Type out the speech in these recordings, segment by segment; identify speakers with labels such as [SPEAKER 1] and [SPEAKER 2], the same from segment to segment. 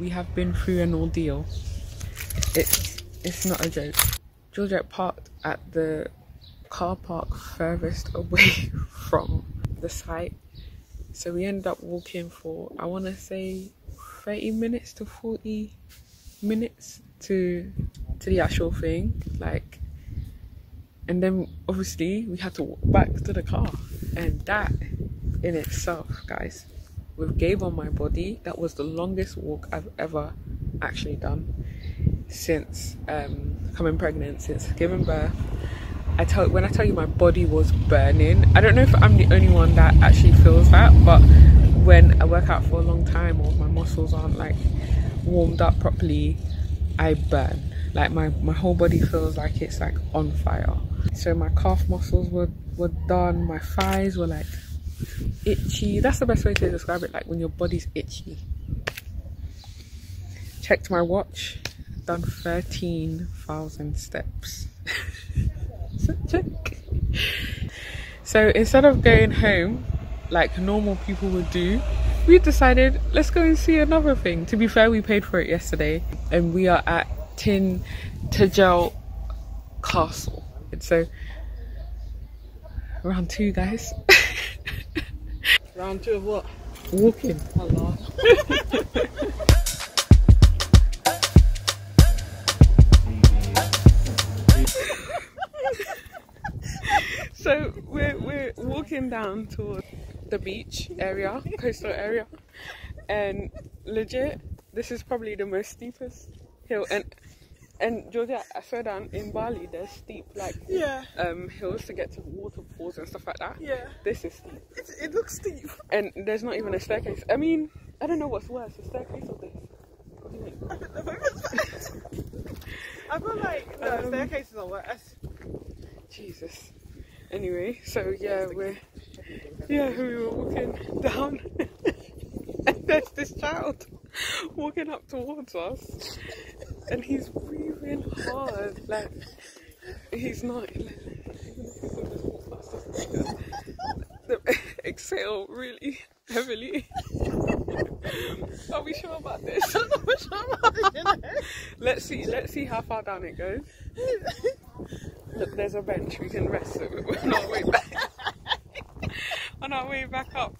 [SPEAKER 1] we have been through an ordeal, it's it's not a joke. Georgette parked at the car park furthest away from the site, so we ended up walking for I want to say 30 minutes to 40 minutes to to the actual thing, like. And then obviously we had to walk back to the car, and that in itself, guys, with Gabe on my body, that was the longest walk I've ever actually done since um, becoming pregnant, since giving birth. I tell when I tell you my body was burning. I don't know if I'm the only one that actually feels that, but when I work out for a long time or my muscles aren't like warmed up properly, I burn. Like my, my whole body feels like it's like on fire. So my calf muscles were, were done, my thighs were like itchy. That's the best way to describe it, like when your body's itchy. Checked my watch, done 13,000 steps. so check. So instead of going home like normal people would do, we decided let's go and see another thing. To be fair, we paid for it yesterday and we are at Tin Tajel Castle. So round two guys.
[SPEAKER 2] Round two of what?
[SPEAKER 1] Walking. So we're we're walking down towards the beach area, coastal area, and legit, this is probably the most steepest hill. And and Georgia, I swear down in Bali, there's steep like
[SPEAKER 2] Yeah.
[SPEAKER 1] um hills to get to waterfalls and stuff like that.
[SPEAKER 2] Yeah.
[SPEAKER 1] This is steep,
[SPEAKER 2] It, it looks steep.
[SPEAKER 1] and there's not even a staircase. I mean, I don't know what's worse, a staircase or this. What do you think?
[SPEAKER 2] I feel like the
[SPEAKER 1] Um,
[SPEAKER 2] staircases are worse.
[SPEAKER 1] Jesus. Anyway, so yeah, we're yeah, we were walking down, and there's this child walking up towards us, and he's breathing hard, like he's not. Exhale really heavily. Are we sure about this? Let's see. Let's see how far down it goes. Look, there's a bench. We can rest so on our way back. on our way back up.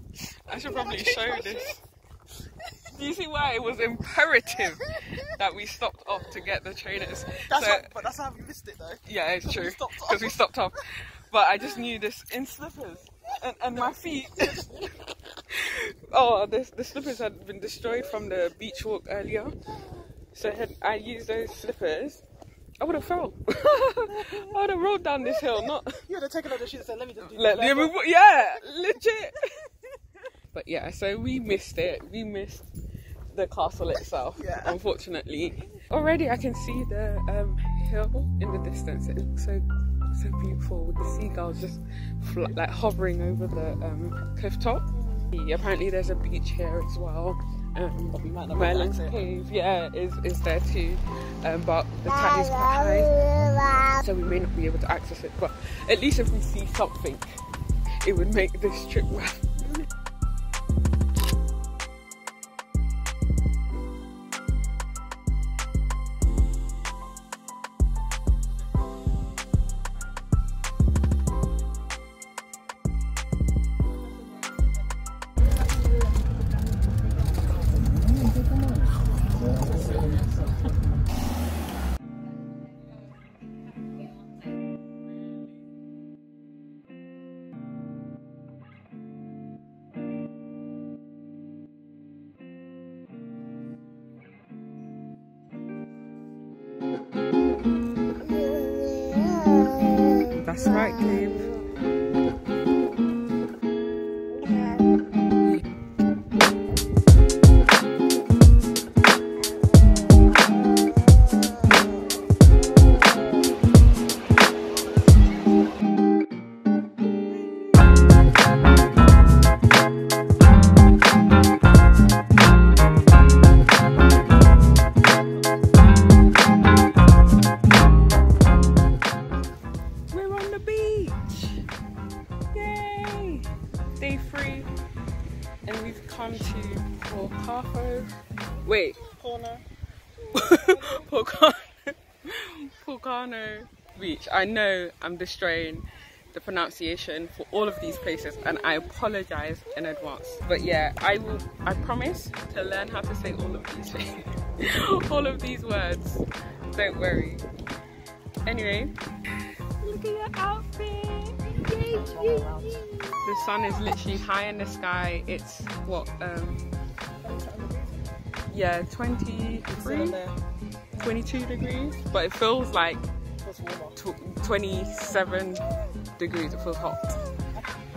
[SPEAKER 1] I should probably show this. Do you see why it was imperative that we stopped off to get the trainers?
[SPEAKER 2] That's
[SPEAKER 1] So-
[SPEAKER 2] how, but that's how we missed it though.
[SPEAKER 1] yeah, it's true. Because we stopped off. But I just knew this in slippers. And, and my feet. oh, the, the slippers had been destroyed from the beach walk earlier. So had I used those slippers, I would have fell. I would have rolled down this hill, not.
[SPEAKER 2] You would have taken out the shoes and said, "Let me just do
[SPEAKER 1] Let,
[SPEAKER 2] this."
[SPEAKER 1] yeah, legit. but yeah, so we missed it. We missed the castle itself,
[SPEAKER 2] Yeah.
[SPEAKER 1] unfortunately. Already I can see the um, hill in the distance. It looks so so beautiful with the seagulls just fl- like hovering over the um, cliff top. Yeah, apparently there's a beach here as well. Um,
[SPEAKER 2] But we might not be able to
[SPEAKER 1] Merlin's. Cave, yeah, is is there too. Um, but the tide is quite high, so we may not be able to access it. But at least if we see something, it would make this trip worth. Right, Porcano, Porcano Beach. I know I'm destroying the pronunciation for all of these places and I apologize in advance. But yeah, I will I promise to learn how to say all of these all of these words. Don't worry. Anyway, look at your outfit. Yay, yay, yay. The sun is literally high in the sky. It's what um yeah, 23, 22 degrees, but it feels like 27 degrees. It feels hot.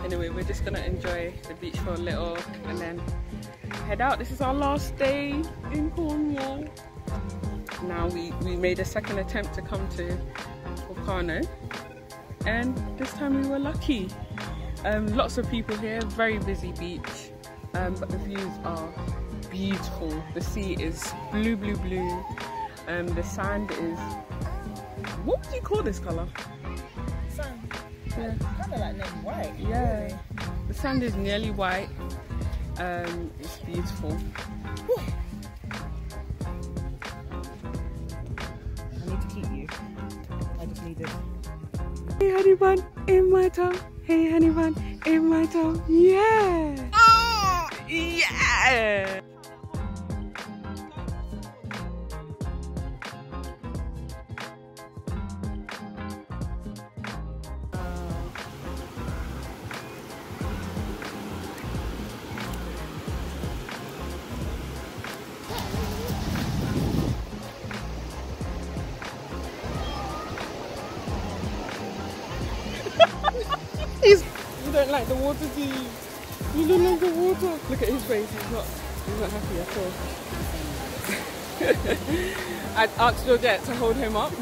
[SPEAKER 1] Anyway, we're just gonna enjoy the beach for a little and then head out. This is our last day in Cornwall. Now we, we made a second attempt to come to Volcano and this time we were lucky. Um, lots of people here, very busy beach, um, but the views are beautiful. The sea is blue, blue, blue. Um, the sand is, what would you call this color?
[SPEAKER 2] Sand.
[SPEAKER 1] Yeah.
[SPEAKER 2] Kind of like nearly white.
[SPEAKER 1] Yeah, the sand is nearly white. Um, it's beautiful.
[SPEAKER 2] I need to keep you. I just needed.
[SPEAKER 1] Hey honey bun in my tongue. Hey honey bun in my tongue. Yeah. Yeah. He's, you don't like the water, do you? You don't like the water. Look at his face. He's not. He's not happy at all. I asked Georgette to hold him up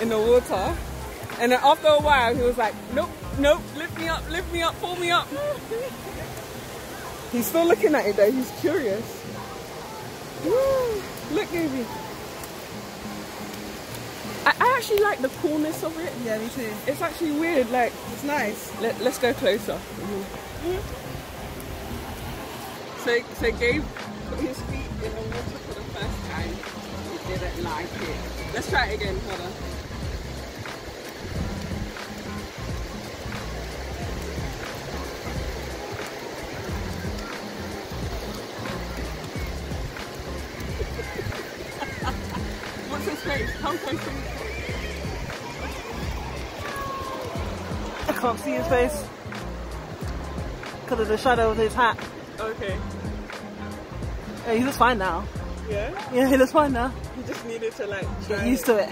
[SPEAKER 1] in the water, and then after a while, he was like, "Nope, nope, lift me up, lift me up, pull me up." He's still looking at it though. He's curious. Look, baby. I, I actually like the coolness of it.
[SPEAKER 2] Yeah, me too.
[SPEAKER 1] It's actually weird. Like,
[SPEAKER 2] It's nice.
[SPEAKER 1] let, let's go closer. Mm-hmm. So, so Gabe put his feet in the water for the first time. He didn't like it. Let's try it again. Hold on. What's his face? Come close to me.
[SPEAKER 2] Can't see his face because of the shadow of his hat.
[SPEAKER 1] Okay.
[SPEAKER 2] Yeah, he looks fine now.
[SPEAKER 1] Yeah?
[SPEAKER 2] Yeah, he looks fine now.
[SPEAKER 1] He just needed to like
[SPEAKER 2] Get used to it.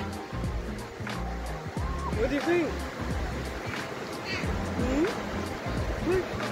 [SPEAKER 1] What do you think? Hmm? Look.